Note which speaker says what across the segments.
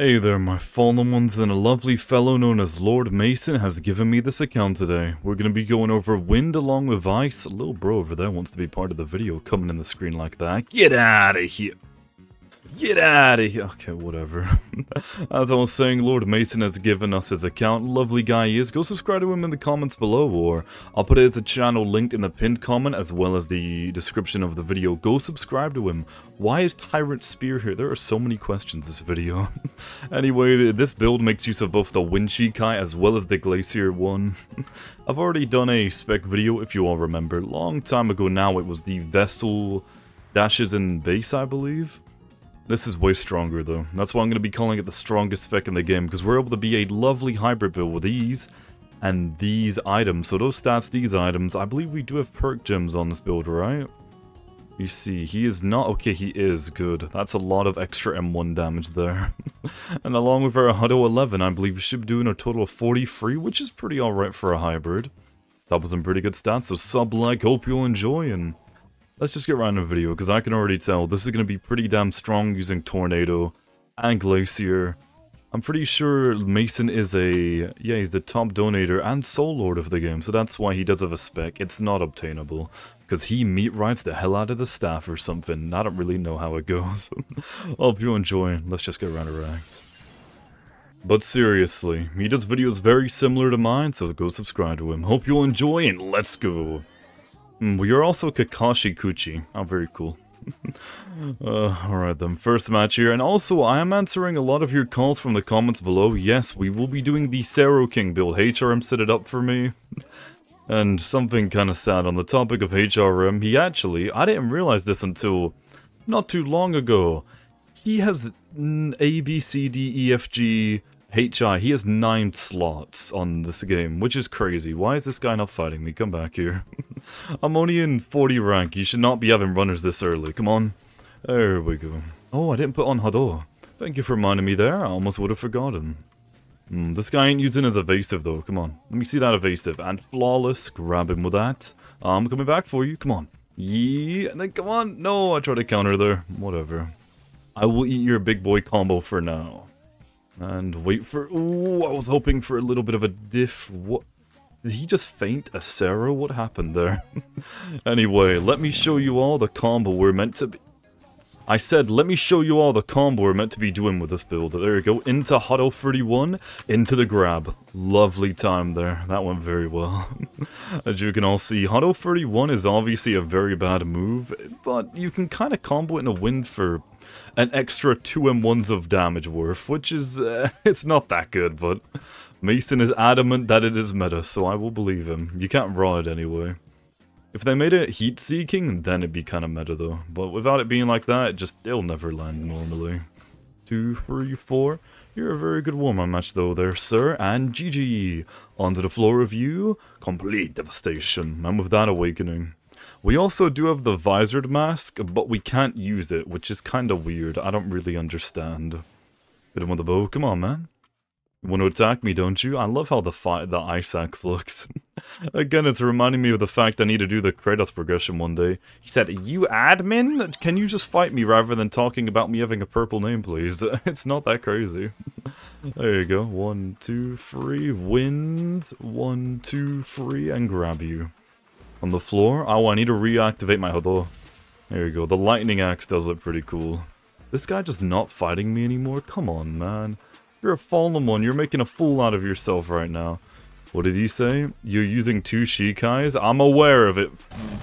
Speaker 1: Hey there, my fallen ones, and a lovely fellow known as Lord Mason has given me this account today. We're going to be going over Wind along with Ice. A little bro over there wants to be part of the video coming in the screen like that. Get out of here! Get out of here. Okay, whatever. As I was saying, Lord Mason has given us his account. Lovely guy he is. Go subscribe to him in the comments below, or I'll put his channel linked in the pinned comment as well as the description of the video. Go subscribe to him. Why is Tyrant Spear here? There are so many questions this video. anyway, this build makes use of both the Wind Shikai as well as the Glacier one. I've already done a spec video, if you all remember. Long time ago now, it was the Vessel Dashes in Base, I believe. This is way stronger though. That's why I'm going to be calling it the strongest spec in the game, because we're able to be a lovely hybrid build with these and these items. So those stats, these items, I believe we do have perk gems on this build, right? You see, he is not... Okay, he is good. That's a lot of extra M1 damage there. and along with our Hado 11, I believe we should be doing a total of 43, which is pretty alright for a hybrid. That was some pretty good stats, so sub-like, hope you'll enjoy, and Let's just get right into the video, because I can already tell this is going to be pretty damn strong using Tornado and Glacier. I'm pretty sure Mason is a... yeah, he's the top donator and soul lord of the game, so that's why he does have a spec. It's not obtainable, because he meat writes the hell out of the staff or something. I don't really know how it goes. Hope you enjoy. Let's just get around But seriously, he does videos very similar to mine, so go subscribe to him. Hope you'll enjoy, and let's go! Mm, you're also Kakashi Kuchi. Oh, very cool. uh, alright then, first match here. And also, I am answering a lot of your calls from the comments below. Yes, we will be doing the Sero King build. HRM set it up for me. and something kind of sad on the topic of HRM. He actually, I didn't realize this until not too long ago. He has A, B, C, D, E, F, G, HI, he has 9 slots on this game, which is crazy. Why is this guy not fighting me? Come back here. I'm only in 40 rank, you should not be having runners this early. Come on. There we go. Oh, I didn't put on Hado. Thank you for reminding me there, I almost would have forgotten. Mm, this guy ain't using his evasive though, come on. Let me see that evasive. And flawless, grab him with that. I'm coming back for you, come on. Yeah, and then come on. No, I tried to counter there. Whatever. I will eat your big boy combo for now. And wait for... Ooh, I was hoping for a little bit of a diff. What? Did he just faint a Sarah? What happened there? anyway, let me show you all the combo we're meant to be... I said, let me show you all the combo we're meant to be doing with this build. There you go, into Hado 31, into the grab. Lovely time there. That went very well. As you can all see, Hado 31 is obviously a very bad move, but you can kind of combo it in a win for an extra 2 M1s of damage worth, which is, uh, it's not that good, but Mason is adamant that it is meta, so I will believe him. You can't raw it anyway. If they made it heat-seeking, then it'd be kind of meta though, but without it being like that, it just, it'll never land normally. Two, three, four. You're a very good warm-up match though there, sir, and GG! Onto the floor of you, complete devastation, and with that awakening. We also do have the visored mask, but we can't use it, which is kind of weird. I don't really understand. Hit him with the bow. Come on, man. You want to attack me, don't you? I love how the the ice axe looks. Again, it's reminding me of the fact I need to do the Kratos progression one day. He said, you admin? Can you just fight me rather than talking about me having a purple name, please? it's not that crazy. there you go. One, two, three. Wind. One, two, three. And grab you. On the floor? Oh, I need to reactivate my Hado. There you go. The lightning axe does look pretty cool. This guy just not fighting me anymore? Come on, man. You're a fallen one. You're making a fool out of yourself right now. What did he say? You're using two Shikais? I'm aware of it,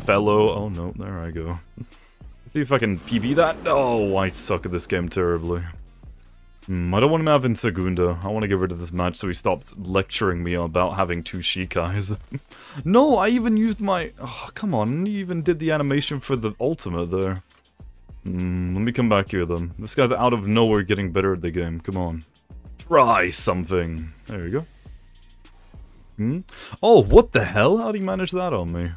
Speaker 1: fellow. Oh, no. There I go. see if I can PB that. Oh, I suck at this game terribly. Mm, I don't want him having Segunda. I want to get rid of this match so he stops lecturing me about having two Shikais. no, I even used my... Oh, come on. You even did the animation for the ultimate there. Mm, let me come back here then. This guy's out of nowhere getting better at the game. Come on. Try something. There you go. Hmm? Oh, what the hell? How did he manage that on me?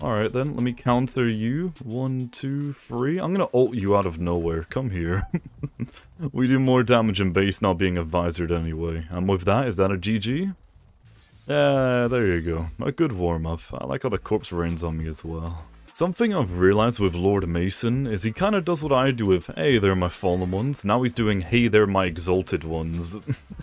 Speaker 1: Alright then, let me counter you. One, two, three. I'm gonna ult you out of nowhere. Come here. we do more damage in base not being a visored anyway. And with that, is that a GG? Yeah, there you go. A good warm-up. I like how the corpse rains on me as well. Something I've realized with Lord Mason is he kind of does what I do with, hey, they're my fallen ones. Now he's doing, hey, they're my exalted ones.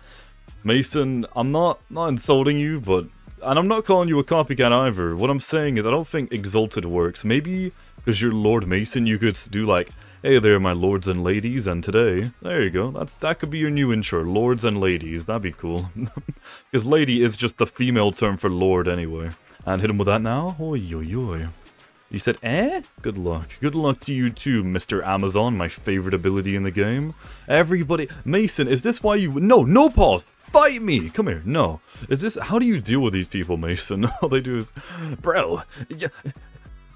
Speaker 1: Mason, I'm not, not insulting you, but... And I'm not calling you a copycat either. What I'm saying is I don't think exalted works. Maybe because you're Lord Mason, you could do like, hey there, my lords and ladies, and today, there you go. That's That could be your new intro, lords and ladies. That'd be cool. Because lady is just the female term for lord anyway. And hit him with that now. Oi, oi, oi. He said, eh? Good luck. Good luck to you too, Mr. Amazon, my favorite ability in the game. Everybody... Mason, is this why you... No, no pause! Fight me! Come here, no. Is this... How do you deal with these people, Mason? All they do is... Bro, yeah,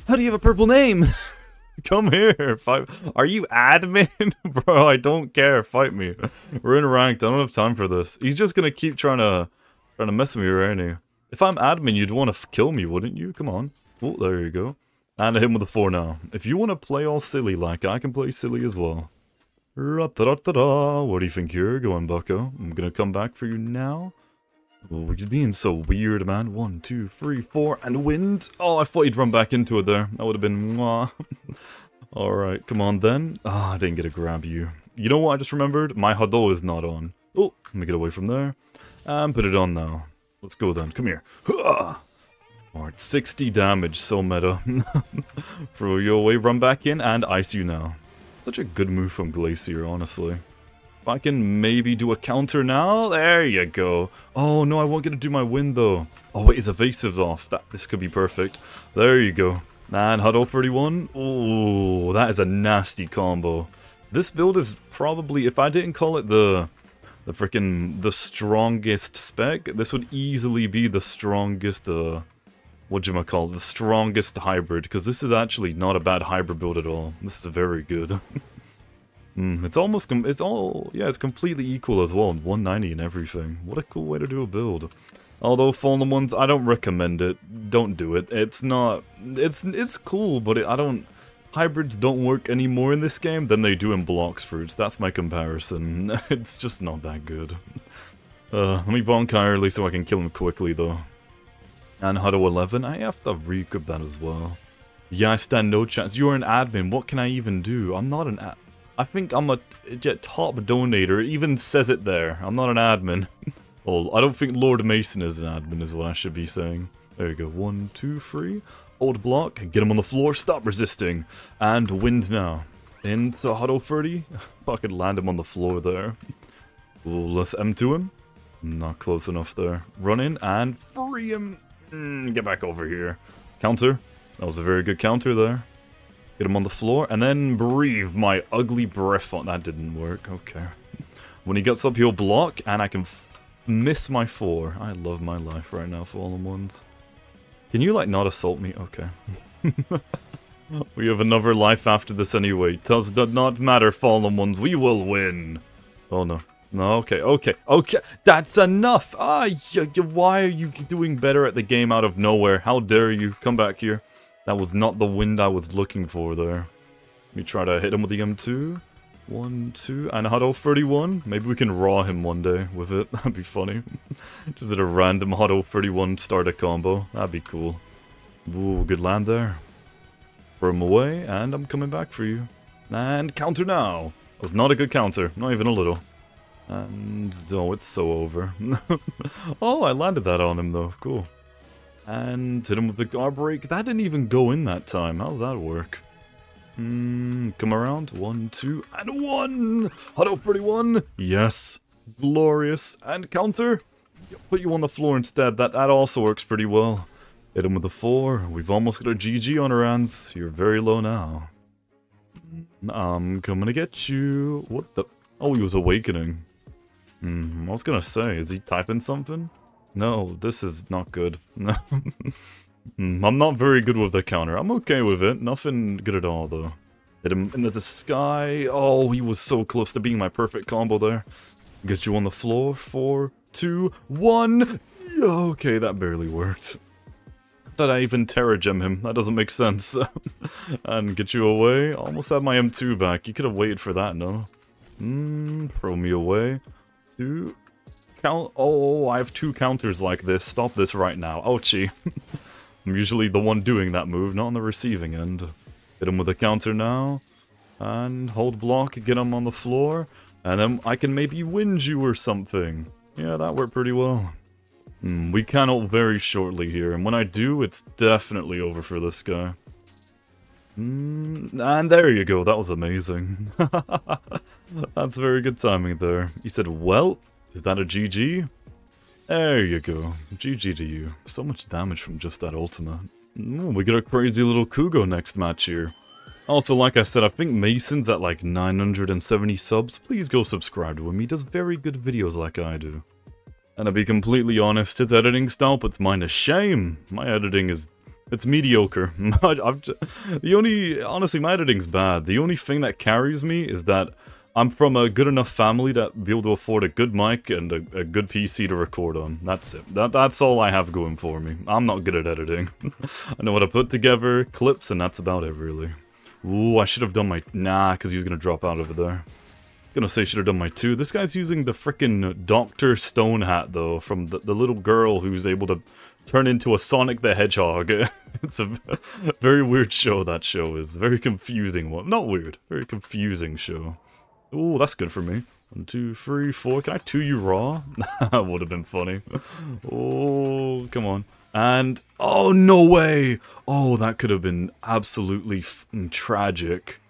Speaker 1: how do you have a purple name? Come here, fight. Are you admin? Bro, I don't care. Fight me. We're in ranked. I don't have time for this. He's just gonna keep trying to... Trying to mess with me, right. If I'm admin, you'd want to kill me, wouldn't you? Come on. Oh, there you go. And I him with a 4 now. If you want to play all silly like I can play silly as well. What do you think you're going, bucko? I'm gonna come back for you now. Oh, he's being so weird, man. One, two, three, four, and wind. Oh, I thought he'd run back into it there. That would have been mwah. Alright, come on then. Ah, oh, I didn't get to grab you. You know what I just remembered? My Hado is not on. Oh, let me get away from there. And put it on now. Let's go then. Come here. Alright, 60 damage, so meta. Throw you away, run back in, and ice you now. Such a good move from Glacier, honestly. If I can maybe do a counter now, there you go. Oh no, I won't get to do my win though. Oh wait, his evasive's off. That This could be perfect. There you go. And Hado 31. Oh, that is a nasty combo. This build is probably, if I didn't call it the the freaking the strongest spec, this would easily be the strongest uh what you call the strongest hybrid, because this is actually not a bad hybrid build at all. This is very good. mm, it's almost, it's all, yeah, it's completely equal as well, 190 and everything. What a cool way to do a build. Although Fallen Ones, I don't recommend it. Don't do it. It's not, it's it's cool, but it, I don't, hybrids don't work anymore in this game than they do in Blox Fruits. That's my comparison. it's just not that good. Uh, let me bonk early so I can kill him quickly though. And Hado 11, I have to recoup that as well. Yeah, I stand no chance. You're an admin. What can I even do? I'm not an ad... I think I'm a top donator. It even says it there. I'm not an admin. well, I don't think Lord Mason is an admin is what I should be saying. There you go. One, two, three. Old block. Get him on the floor. Stop resisting. And wind now. Into Hado 30. Fucking land him on the floor there. Ooh, let's M2 him. Not close enough there. Run in and free him. Mm, get back over here. Counter. That was a very good counter there. Get him on the floor, and then breathe my ugly breath on... That didn't work, okay. When he gets up, he'll block, and I can miss my four. I love my life right now, Fallen Ones. Can you, like, not assault me? Okay. we have another life after this anyway. Does not matter, Fallen Ones. We will win. Oh, no. Okay, okay, okay, that's enough! Ah, why are you doing better at the game out of nowhere? How dare you? Come back here. That was not the wind I was looking for there. Let me try to hit him with the M2. One, two, and a Hado 31. Maybe we can raw him one day with it. That'd be funny. Just did a random Hado 31 starter combo. That'd be cool. Ooh, good land there. Throw him away, and I'm coming back for you. And counter now. It was not a good counter, not even a little. And, oh, it's so over. oh, I landed that on him, though. Cool. And hit him with the guard break. That didn't even go in that time. How's that work? Hmm, come around. One, two, and one! Hado 31! Yes. Glorious. And counter. Put you on the floor instead. That, that also works pretty well. Hit him with the four. We've almost got a GG on our hands. You're very low now. I'm coming to get you. What the? Oh, he was awakening. Hmm, I was gonna say, is he typing something? No, this is not good. Hmm, I'm not very good with the counter. I'm okay with it. Nothing good at all, though. Hit him into the sky. Oh, he was so close to being my perfect combo there. Get you on the floor. Four, two, one. Okay, that barely worked. Did I even Terra Gem him? That doesn't make sense. and get you away. Almost had my M2 back. You could have waited for that, no? Mmm, throw me away two... Count... Oh, I have two counters like this. Stop this right now. Ouchie. I'm usually the one doing that move, not on the receiving end. Hit him with a counter now. And hold block, get him on the floor. And then I can maybe wind you or something. Yeah, that worked pretty well. Mm, we can ult very shortly here, and when I do, it's definitely over for this guy. Mm, and there you go, that was amazing. That's very good timing there. You said, well, is that a GG? There you go. GG to you. So much damage from just that ultimate. Mm, we got a crazy little Kugo next match here. Also, like I said, I think Mason's at like 970 subs. Please go subscribe to him. He does very good videos like I do. And to be completely honest, his editing style puts mine to shame. My editing is... It's mediocre. the only... Honestly, my editing's bad. The only thing that carries me is that I'm from a good enough family to be able to afford a good mic and a, a, good PC to record on. That's it. That, that's all I have going for me. I'm not good at editing. I know how to put together clips, and that's about it, really. Ooh, I should have done my... Nah, because he was going to drop out over there. Gonna say should have done my two. This guy's using the freaking Dr. Stone hat, though, from the, the little girl who's able to turn into a Sonic the Hedgehog. it's a very weird show, that show is. Very confusing one. Not weird. Very confusing show. Oh, that's good for me. One, two, three, four. Can I two you raw? that would have been funny. Oh, come on. And, oh, no way! Oh, that could have been absolutely tragic.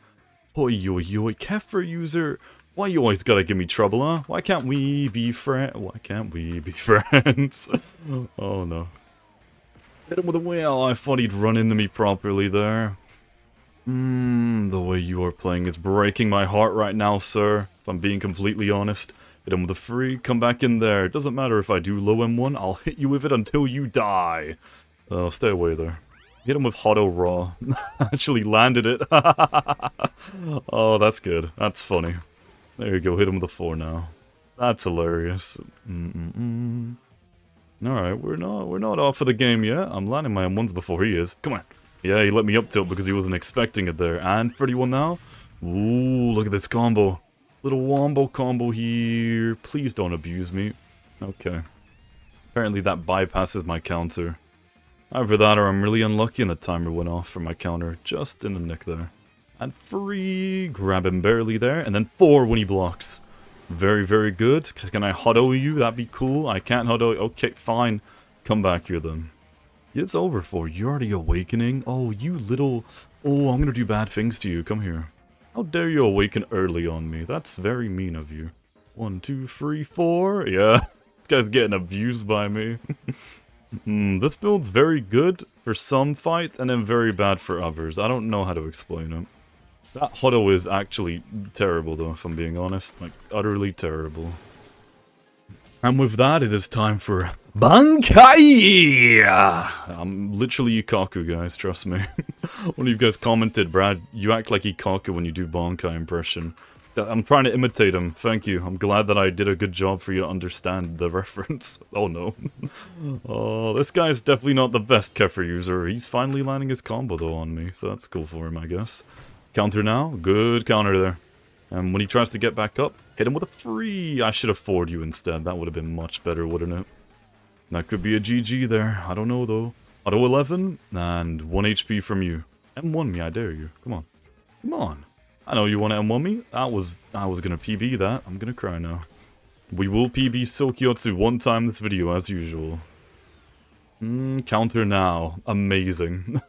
Speaker 1: Oi, oi, oi. Kefir user. Why you always gotta give me trouble, huh? Why can't we be friends? Why can't we be friends? oh, no. Hit him with a whale. I thought he'd run into me properly there. Mmm, the way you are playing is breaking my heart right now, sir. If I'm being completely honest. Hit him with a free, come back in there. It doesn't matter if I do low M1, I'll hit you with it until you die. Oh, stay away there. Hit him with Hotto Raw. Actually landed it. oh, that's good. That's funny. There you go, hit him with a 4 now. That's hilarious. Mm -mm -mm. Alright, we're not we're not off for the game yet. I'm landing my M1s before he is. Come on. Yeah, he let me up tilt because he wasn't expecting it there. And 31 now. Ooh, look at this combo. Little wombo combo here. Please don't abuse me. Okay. Apparently that bypasses my counter. Either that or I'm really unlucky and the timer went off for my counter. Just in the nick there. And three. Grab him barely there. And then four when he blocks. Very, very good. Can I Hado you? That'd be cool. I can't Hado. Okay, fine. Come back here then. It's over for. You're already awakening? Oh, you little... Oh, I'm gonna do bad things to you. Come here. How dare you awaken early on me? That's very mean of you. One, two, three, four. Yeah, this guy's getting abused by me. mm, this build's very good for some fights and then very bad for others. I don't know how to explain it. That Hado is actually terrible though, if I'm being honest. Like, utterly terrible. And with that, it is time for Bankai! I'm literally Ikkaku, guys, trust me. One of you guys commented, Brad, you act like Ikkaku when you do Bankai impression. I'm trying to imitate him, thank you. I'm glad that I did a good job for you to understand the reference. Oh no. oh, this guy is definitely not the best Kefir user. He's finally landing his combo though on me, so that's cool for him, I guess. Counter now? Good counter there. And when he tries to get back up, hit him with a free. I should have forward you instead. That would have been much better, wouldn't it? That could be a GG there. I don't know, though. Hado 11, and 1 HP from you. M1 me, I dare you. Come on. Come on. I know you want to M1 me. That was, I was going to PB that. I'm going to cry now. We will PB Silkyotsu one time this video, as usual. Mm, counter now. Amazing.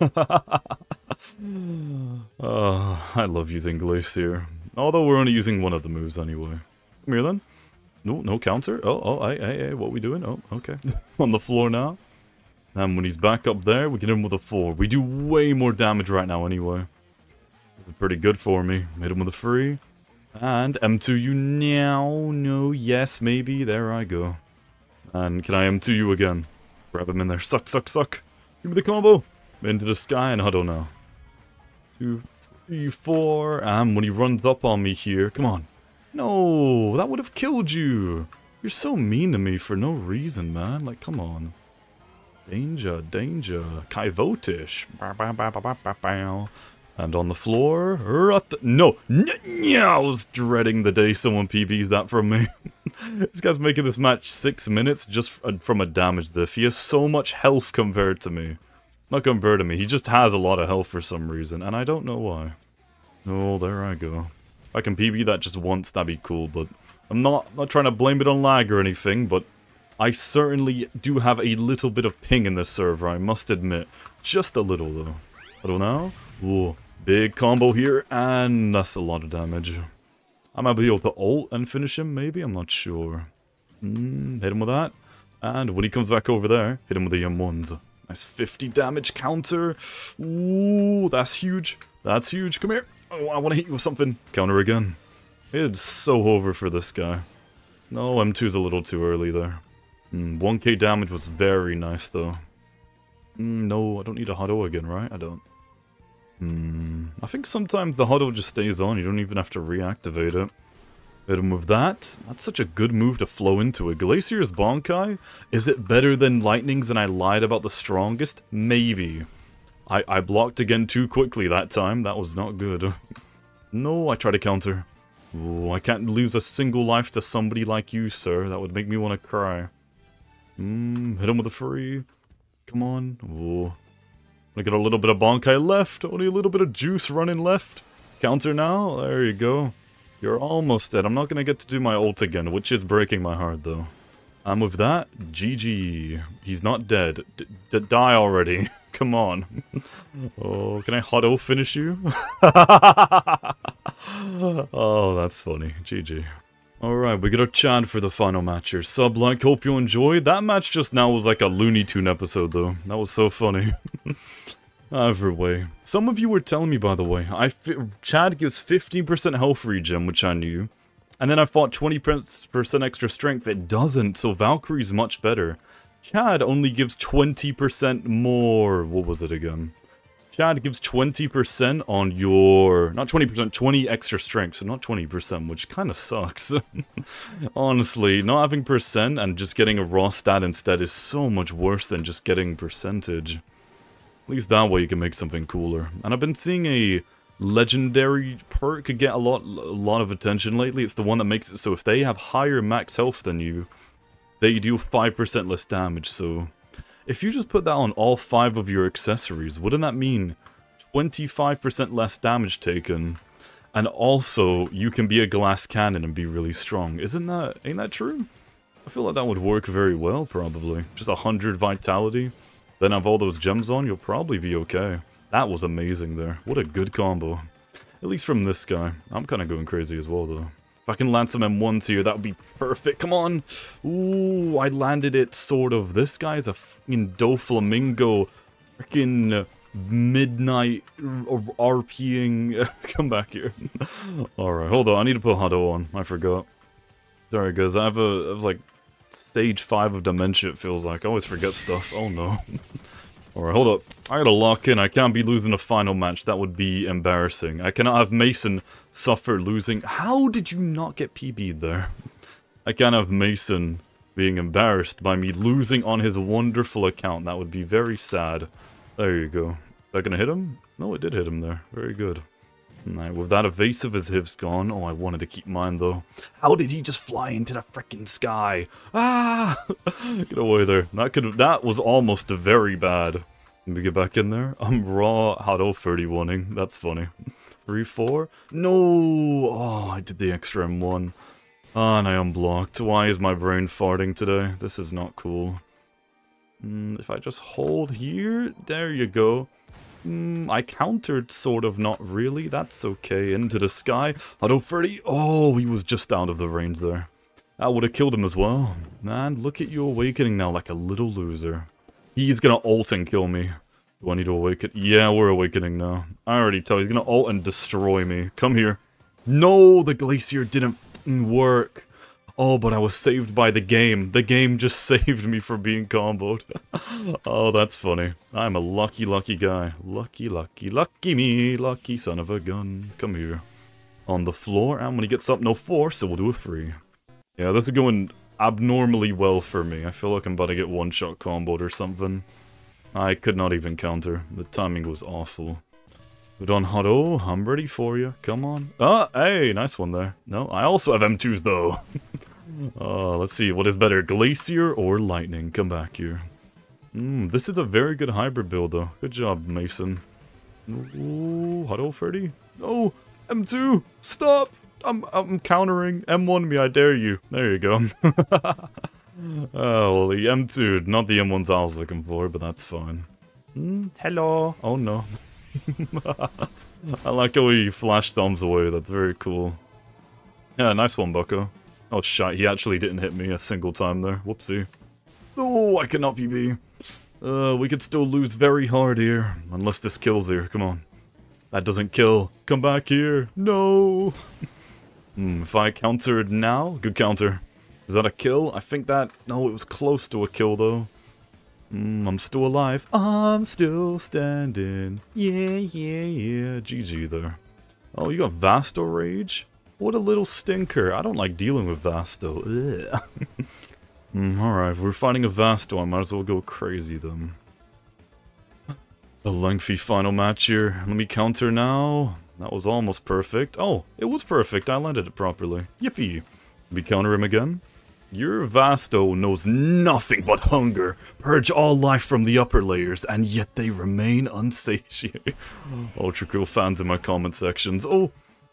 Speaker 1: oh, I love using Glacier. Although we're only using one of the moves anyway. Come here then. No, no counter. Oh, oh, hey, hey, hey, what we doing? Oh, okay. On the floor now. And when he's back up there, we get him with a 4. We do way more damage right now anyway. pretty good for me. Hit him with a 3. And M2 you now. No, yes, maybe. There I go. And can I M2 you again? Grab him in there. Suck, suck, suck. Give me the combo. Into the sky and Hado now. Two, three, four. And when he runs up on me here, come on. No, that would have killed you. You're so mean to me for no reason, man. Like, come on. Danger, danger. Kaivotish. And on the floor, rot no, I was dreading the day someone PBs that from me. this guy's making this match six minutes just uh, from a damage diff. He has so much health compared to me. Not converting me. He just has a lot of health for some reason, and I don't know why. Oh, there I go. If I can PB that just once, that'd be cool, but I'm not, not trying to blame it on lag or anything, but I certainly do have a little bit of ping in this server, I must admit. Just a little, though. I don't know. Ooh, big combo here, and that's a lot of damage. I might be able to ult and finish him, maybe? I'm not sure. Mm, hit him with that. And when he comes back over there, hit him with the M1s. Nice 50 damage counter. Ooh, that's huge. That's huge. Come here. Oh, I want to hit you with something. Counter again. It's so over for this guy. No, M2's a little too early there. Mm, 1k damage was very nice, though. Mm, no, I don't need a Hado again, right? I don't. Hmm. I think sometimes the Hado just stays on. You don't even have to reactivate it. Hit him with that. That's such a good move to flow into it. Glacier's Bankai? Is it better than Lightning's and I lied about the strongest? Maybe. I, I blocked again too quickly that time. That was not good. no, I try to counter. Ooh, I can't lose a single life to somebody like you, sir. That would make me want to cry. Mmm, hit him with a free. Come on. Ooh. I get a little bit of Bankai left. Only a little bit of juice running left. Counter now. There you go. You're almost dead. I'm not going to get to do my ult again, which is breaking my heart, though. And with that, GG. He's not dead. D die already. Come on. oh, can I hot finish you? oh, that's funny. GG. Alright, we got a chant for the final match here. Sub like, hope you enjoyed. That match just now was like a Looney Tune episode, though. That was so funny. Either way. Some of you were telling me, by the way, I Chad gives 15% health regen, which I knew. And then I fought 20% extra strength. It doesn't, so Valkyrie's much better. Chad only gives 20% more. What was it again? Chad gives 20% on your... Not 20%, 20 extra strength, so not 20%, which kind of sucks. Honestly, not having percent and just getting a raw stat instead is so much worse than just getting percentage. At least that way you can make something cooler. And I've been seeing a legendary perk get a lot, a lot of attention lately. It's the one that makes it so if they have higher max health than you, they deal 5% less damage, so... If you just put that on all 5 of your accessories, wouldn't that mean 25% less damage taken? And also, you can be a glass cannon and be really strong. Isn't that... ain't that true? I feel like that would work very well, probably. Just 100 vitality. Then have all those gems on, you'll probably be okay. That was amazing there. What a good combo. At least from this guy. I'm kind of going crazy as well, though. I can land some M1s here, that would be perfect. Come on. Ooh, I landed it sort of. This guy's a fucking Doflamingo. Freaking midnight RPing. Come back here. Alright, hold on. I need to put Hado on. I forgot. Sorry, guys. I have a, I like stage 5 of dementia, it feels like. I always forget stuff. Oh no. Alright, hold up. I gotta lock in. I can't be losing a final match. That would be embarrassing. I cannot have Mason suffer losing. How did you not get PB'd there? I can't have Mason being embarrassed by me losing on his wonderful account. That would be very sad. There you go. Is that gonna hit him? No, it did hit him there. Very good. Alright, with that evasive as his gone. Oh, I wanted to keep mine though. How did he just fly into the freaking sky? Ah! get away there. That could that was almost very bad. Let me get back in there. I'm raw Hado 31ing. That's funny. 3, 4? No! Oh, I did the extra M1. Ah, and I unblocked. Why is my brain farting today? This is not cool. Mm, if I just hold here, there you go. Mm, I countered, sort of, not really. That's okay. Into the sky. Hado 30. Oh, he was just out of the range there. That would have killed him as well. And look at you awakening now like a little loser. He's gonna ult and kill me. Do I need to awaken? Yeah, we're awakening now. I already tell he's gonna ult and destroy me. Come here. No, the glacier didn't work. Oh, but I was saved by the game. The game just saved me from being comboed. oh, that's funny. I'm a lucky, lucky guy. Lucky, lucky, lucky me. Lucky son of a gun. Come here. On the floor, and when he gets up, no four, so we'll do a free. Yeah, this is going abnormally well for me. I feel like I'm about to get one-shot comboed or something. I could not even counter. The timing was awful. Udon Hado, I'm ready for you. Come on. Ah, hey, nice one there. No, I also have M2s though. uh, let's see, what is better, Glacier or Lightning? Come back here. Mm, this is a very good hybrid build, though. Good job, Mason. Ooh, Hado 30? No! M2! Stop! I'm, I'm countering. M1 me, I dare you. There you go. oh, well, the M2, not the M1s I was looking for, but that's fine. Mm, hello. Oh, no. I like how he flash thumbs away. That's very cool. Yeah, nice one, Bucko. Oh, shit. He actually didn't hit me a single time there. Whoopsie. Oh, I cannot be B. Uh, we could still lose very hard here. Unless this kills here. Come on. That doesn't kill. Come back here. No. hmm, if I countered now, good counter. Is that a kill? I think that... No, it was close to a kill, though. Mm, I'm still alive. I'm still standing. Yeah, yeah, yeah. GG there. Oh, you got Vasto Rage? What a little stinker. I don't like dealing with Vasto. mm, Alright, if we're fighting a Vasto, I might as well go crazy then. A lengthy final match here. Let me counter now. That was almost perfect. Oh, it was perfect. I landed it properly. Yippee. Let me counter him again. Your Vasto knows nothing but hunger. Purge all life from the upper layers, and yet they remain unsatiated. Oh, Ultra cool fans in my comment sections. Oh,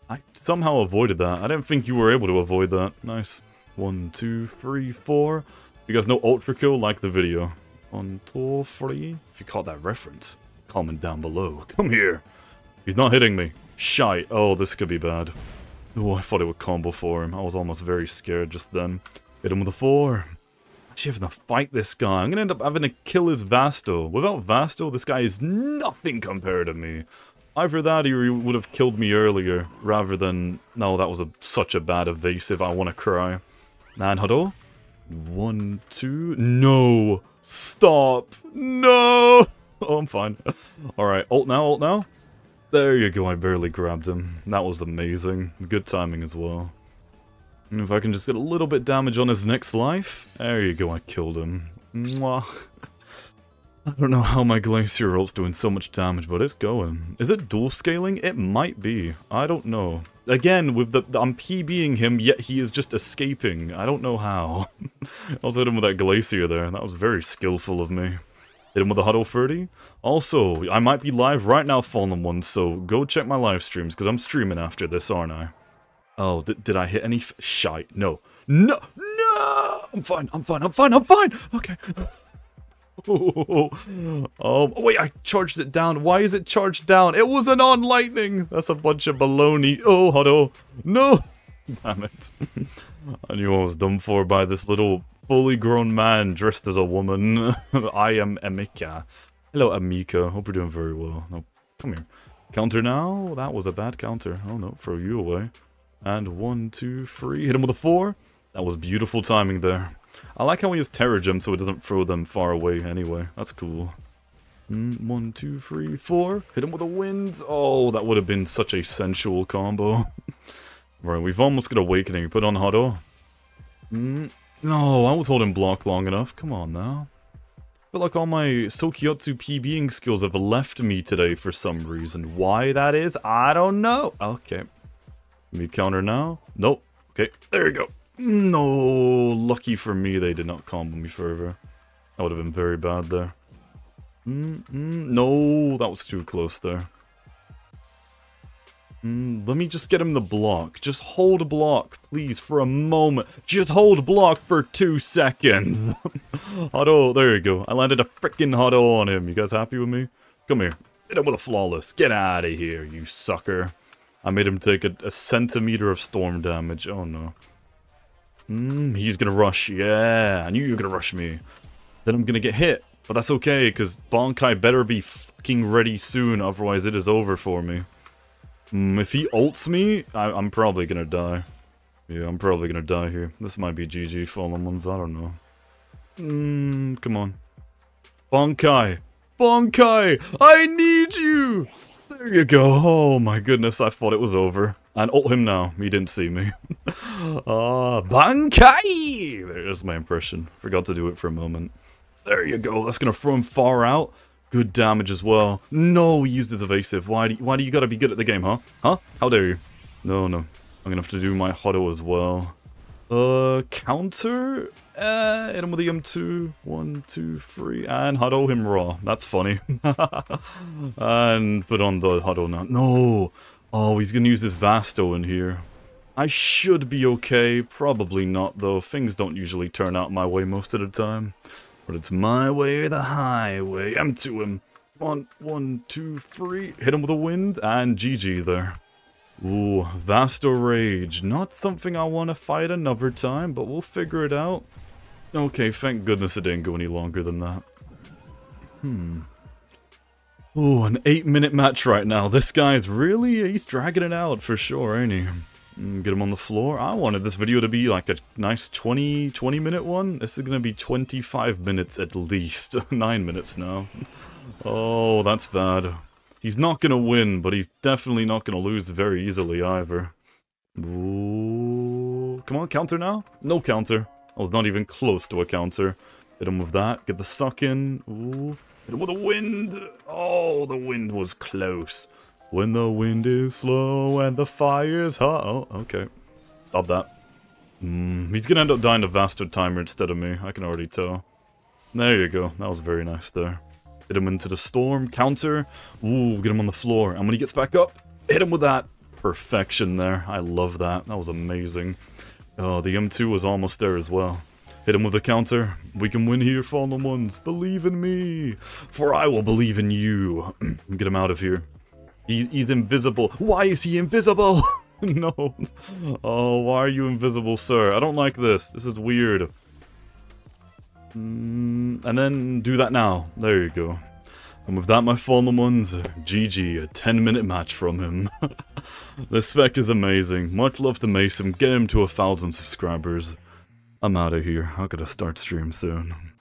Speaker 1: I somehow avoided that. I didn't think you were able to avoid that. Nice. One, two, three, four. You guys know ULTRAKILL? Like the video. One, two, three. If you caught that reference comment down below. Come here. He's not hitting me. Shite. Oh, this could be bad. Oh, I thought it would combo for him. I was almost very scared just then. Hit him with a four. Actually having to fight this guy. I'm gonna end up having to kill his Vasto. Without Vasto, this guy is nothing compared to me. Either that or he would have killed me earlier, rather than... No, that was a, such a bad evasive, I want to cry. Man Hado. One, two... No! Stop! No! Oh, I'm fine. Alright, ult now, ult now. There you go, I barely grabbed him. That was amazing. Good timing as well. And if I can just get a little bit damage on his next life. There you go, I killed him. Mwah. I don't know how my Glacier ult's doing so much damage, but it's going. Is it dual scaling? It might be. I don't know. Again, with the, I'm PBing him, yet he is just escaping. I don't know how. I was hitting with that Glacier there. That was very skillful of me. Hit him with a Hado 30. Also, I might be live right now, Fallen One, so go check my live streams, because I'm streaming after this, aren't I? Oh, did I hit any shite? No. No! No! I'm fine, I'm fine, I'm fine, I'm fine! Okay. Oh, oh, wait, I charged it down. Why is it charged down? It was an on lightning. That's a bunch of baloney. Oh, Hado. No! Damn it. I knew I was done for by this little fully grown man dressed as a woman. I am Emika. Hello, Amika. Hope you're doing very well. No, come here. Counter now? That was a bad counter. Oh no, throw you away. And one, two, three. Hit him with a four. That was beautiful timing there. I like how he has Terror Gem so it doesn't throw them far away anyway. That's cool. Mm, one, two, three, four. Hit him with a wind. Oh, that would have been such a sensual combo. right, we've almost got Awakening. Put on Hado. Mm, no, I was holding block long enough. Come on now. Feel like all my Sokyotsu PBing skills have left me today for some reason. Why that is, I don't know. Okay. Me counter now. Nope. Okay, there we go. No, lucky for me they did not combo me further. That would have been very bad there. Mm -mm, no, that was too close there. Mm, let me just get him the block. Just hold block, please, for a moment. Just hold block for two seconds. Hado, there you go. I landed a freaking Hado on him. You guys happy with me? Come here. Hit him with a flawless. Get out of here, you sucker. I made him take a, a centimeter of storm damage. Oh no. Mm, he's gonna rush. Yeah, I knew you were gonna rush me. Then I'm gonna get hit. But that's okay, because Bankai better be fucking ready soon, otherwise it is over for me. Mm, if he ults me, I am probably gonna die. Yeah, I'm probably gonna die here. This might be GG Fallen Ones, I don't know. Mmm, come on. Bankai! Bankai! I need you! There you go. Oh my goodness, I thought it was over. And ult him now. He didn't see me. Ah, uh, Bankai! There's my impression. Forgot to do it for a moment. There you go. That's gonna throw him far out. Good damage as well. No, he used his evasive. Why do you, why do you gotta be good at the game, huh? Huh? How dare you? No, no. I'm gonna have to do my Hado as well. Uh, counter? Uh, hit him with the M2. One, two, three. And Hado him raw. That's funny. and put on the Hado now. No. Oh, he's gonna use this Vasto in here. I should be okay. Probably not, though. Things don't usually turn out my way most of the time. But it's my way or the highway. M2 him. One, one, two, three. Hit him with a wind. And GG there. Ooh, Vasto Rage. Not something I want to fight another time, but we'll figure it out. Okay, thank goodness it didn't go any longer than that. Hmm. Oh, an 8 minute match right now. This guy's really, he's dragging it out for sure, ain't he? Mm, get him on the floor. I wanted this video to be like a nice 20, 20 minute one. This is gonna be 25 minutes at least. 9 minutes now. Oh, that's bad. He's not gonna win, but he's definitely not gonna lose very easily either. Ooh. Come on, counter now? No counter. I was not even close to a counter. Hit him with that. Get the suck in. Ooh. Hit him with the wind. Oh, the wind was close. When the wind is slow and the fire's hot. Oh, okay. Stop that. Mm, he's gonna end up dying to Vasto Timer instead of me. I can already tell. There you go. That was very nice there. Hit him into the storm. Counter. Ooh, get him on the floor. And when he gets back up, hit him with that. Perfection there. I love that. That was amazing. Oh, the M2 was almost there as well. Hit him with a counter. We can win here, fallen ones. Believe in me. For I will believe in you. get him out of here. He, he's invisible. Why is he invisible? no. Oh, why are you invisible, sir? I don't like this. This is weird. Mm, and then do that now. There you go. And with that, my fallen ones, uh, GG, a 10 minute match from him. this spec is amazing. Much love to Mason. Get him to a thousand subscribers. I'm out of here. I gotta start stream soon.